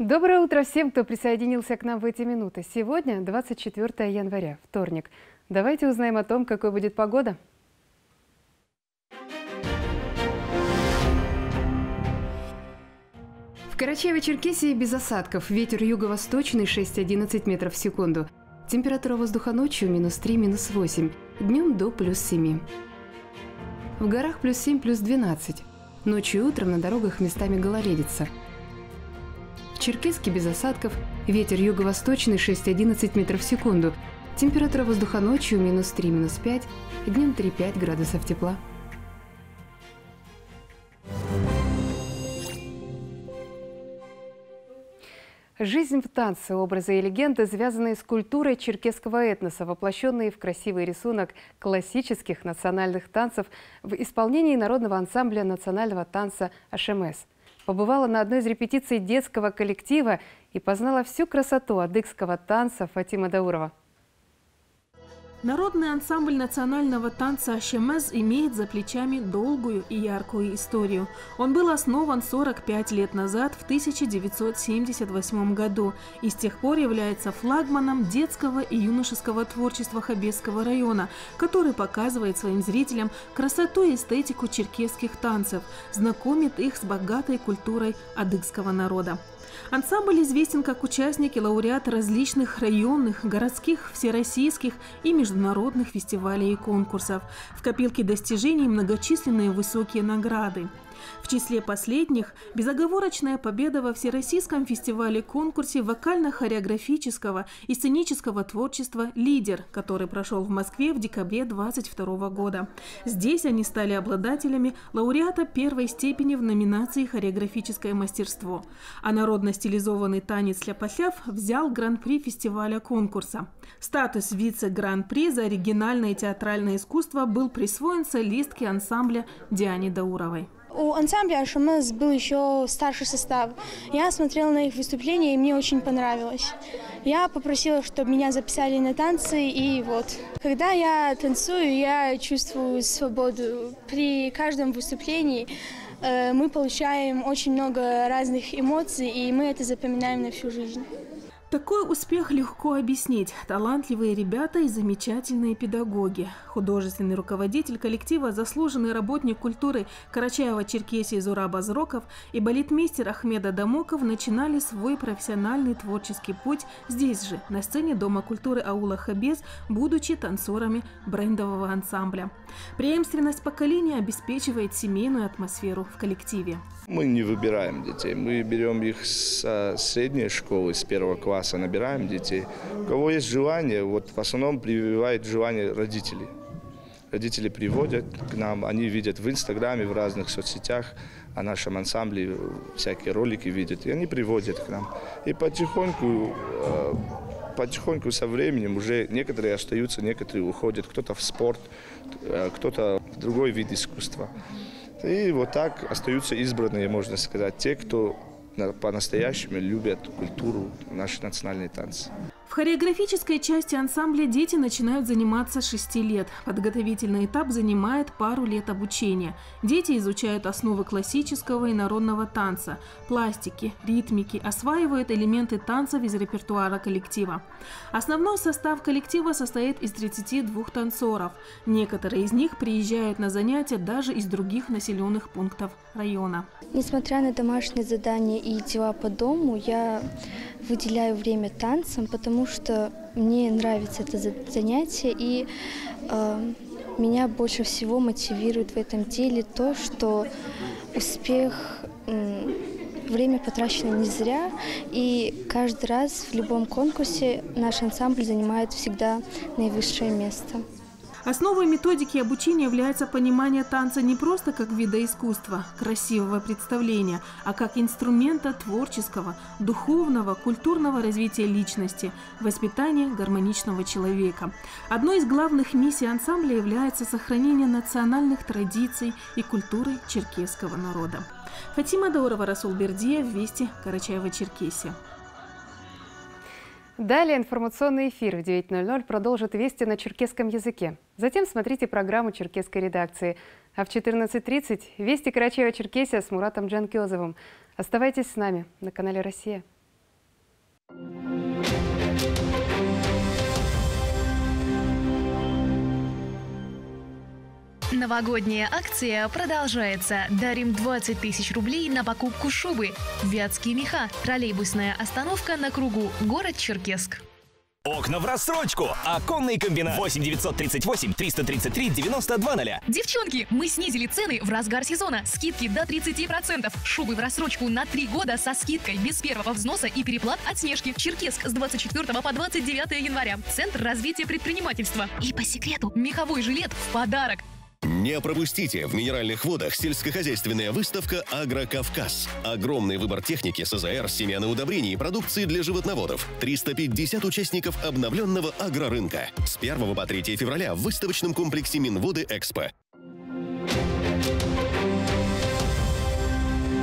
Доброе утро всем, кто присоединился к нам в эти минуты. Сегодня 24 января, вторник. Давайте узнаем о том, какой будет погода. В Карачаево-Черкесии без осадков. Ветер юго-восточный 6-11 метров в секунду. Температура воздуха ночью минус 3, минус 8. Днем до плюс 7. В горах плюс 7, плюс 12. Ночью и утром на дорогах местами гололедица. Черкесский без осадков, ветер юго-восточный 6-11 метров в секунду, температура воздуха ночью минус 3, минус 5, днем 3-5 градусов тепла. Жизнь в танце, образы и легенды, связанные с культурой черкесского этноса, воплощенные в красивый рисунок классических национальных танцев в исполнении народного ансамбля национального танца «АШМС» побывала на одной из репетиций детского коллектива и познала всю красоту адыгского танца Фатима Даурова. Народный ансамбль национального танца «Ашемез» имеет за плечами долгую и яркую историю. Он был основан 45 лет назад, в 1978 году, и с тех пор является флагманом детского и юношеского творчества Хабесского района, который показывает своим зрителям красоту и эстетику черкесских танцев, знакомит их с богатой культурой адыгского народа. Ансамбль известен как участник и лауреат различных районных, городских, всероссийских и международных фестивалей и конкурсов. В копилке достижений многочисленные высокие награды. В числе последних – безоговорочная победа во Всероссийском фестивале-конкурсе вокально-хореографического и сценического творчества «Лидер», который прошел в Москве в декабре 2022 года. Здесь они стали обладателями лауреата первой степени в номинации «Хореографическое мастерство», а народно-стилизованный танец «Ляпахляв» взял гран-при фестиваля конкурса. Статус вице-гран-при за оригинальное театральное искусство был присвоен солистке ансамбля Диане Дауровой. У ансамбля ШМС был еще старший состав. Я смотрела на их выступления, и мне очень понравилось. Я попросила, чтобы меня записали на танцы, и вот. Когда я танцую, я чувствую свободу. При каждом выступлении э, мы получаем очень много разных эмоций, и мы это запоминаем на всю жизнь. Такой успех легко объяснить. Талантливые ребята и замечательные педагоги. Художественный руководитель коллектива, заслуженный работник культуры Карачаева-Черкесии Зура Базроков и балетмейстер Ахмеда Дамоков начинали свой профессиональный творческий путь здесь же, на сцене Дома культуры Аула Хабез, будучи танцорами брендового ансамбля. Преемственность поколения обеспечивает семейную атмосферу в коллективе. Мы не выбираем детей, мы берем их с средней школы, с первого класса, набираем детей. У кого есть желание, вот в основном прививает желание родителей. Родители приводят к нам, они видят в Инстаграме, в разных соцсетях о нашем ансамбле, всякие ролики видят, и они приводят к нам. И потихоньку, э, потихоньку со временем уже некоторые остаются, некоторые уходят, кто-то в спорт, э, кто-то в другой вид искусства. И вот так остаются избранные, можно сказать, те, кто по-настоящему любят культуру, наши национальные танцы. В хореографической части ансамбля дети начинают заниматься с 6 лет. Подготовительный этап занимает пару лет обучения. Дети изучают основы классического и народного танца, пластики, ритмики, осваивают элементы танцев из репертуара коллектива. Основной состав коллектива состоит из 32 танцоров. Некоторые из них приезжают на занятия даже из других населенных пунктов района. Несмотря на домашние задания и дела по дому, я выделяю время танцам, потому что мне нравится это занятие, и э, меня больше всего мотивирует в этом деле то, что успех, э, время потрачено не зря, и каждый раз в любом конкурсе наш ансамбль занимает всегда наивысшее место. Основой методики обучения является понимание танца не просто как вида искусства, красивого представления, а как инструмента творческого, духовного, культурного развития личности, воспитания гармоничного человека. Одной из главных миссий ансамбля является сохранение национальных традиций и культуры черкесского народа. Фатима Даурова, Расул Бердиев, Вести, Карачаева-Черкесия. Далее информационный эфир в 9.00 продолжит «Вести на черкесском языке». Затем смотрите программу черкесской редакции. А в 14.30 «Вести Карачаева-Черкесия» с Муратом Джанкезовым. Оставайтесь с нами на канале «Россия». Новогодняя акция продолжается. Дарим 20 тысяч рублей на покупку шубы. Вятские меха. Троллейбусная остановка на кругу. Город Черкесск. Окна в рассрочку. Оконный комбинат. 8 938 333 92 Девчонки, мы снизили цены в разгар сезона. Скидки до 30%. Шубы в рассрочку на 3 года со скидкой без первого взноса и переплат от Снежки. Черкесск с 24 по 29 января. Центр развития предпринимательства. И по секрету, меховой жилет в подарок. Не пропустите в Минеральных водах сельскохозяйственная выставка «Агрокавказ». Огромный выбор техники, СЗР, семян и удобрений продукции для животноводов. 350 участников обновленного агрорынка. С 1 по 3 февраля в выставочном комплексе Минводы «Экспо».